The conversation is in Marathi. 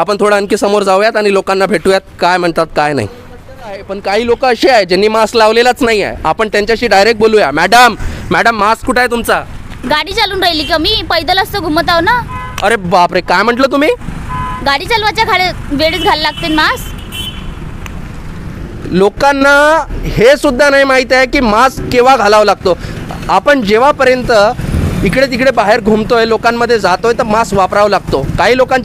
आपण थोडं आणखी समोर जाऊयात आणि लोकांना भेटूयात काय म्हणतात काय नाही. आहे, पण काही लोक असे आहेत ज्यांनी मास्क लावलेलाच नाही आहे. आपण त्यांच्याशी डायरेक्ट बोलूया. मॅडम मॅडम मास्क कुठे आहे तुमचा? गाडी चालून राहिली का मी? पैदल असतं घुमत आहो ना. अरे बापरे काय म्हटलं तुम्ही? गाडी चालवायच्या खाली वेळेस घालायला लागते मास्क? लोकांना हे सुद्धा नाही माहीत आहे की मास्क केव्हा घालावा लागतो. आपण जेव्हापर्यंत इकडे तिकडे बाहेर घुमतोय लोकांमध्ये जातोय तर मास्क वापरावा लागतो. काही लोकांची